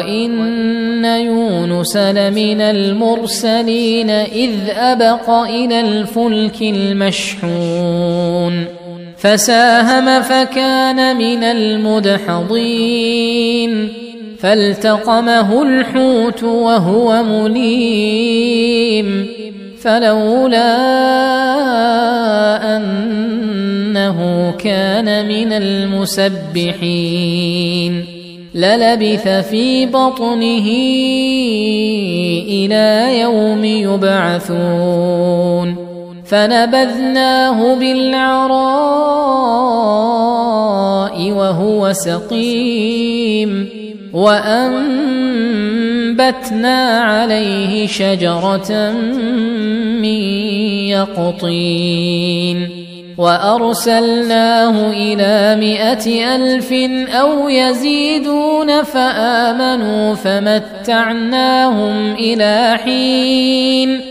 وإن يونس لمن المرسلين إذ أبق إلى الفلك المشحون فساهم فكان من المدحضين فالتقمه الحوت وهو مليم فلولا أنه كان من المسبحين للبث في بطنه إلى يوم يبعثون. فنبذناه بالعراء وهو سقيم. وأنبتنا عليه شجرة من يقطين. وأرسلناه إلى مائه ألف أو يزيدون فآمنوا فمتعناهم إلى حين.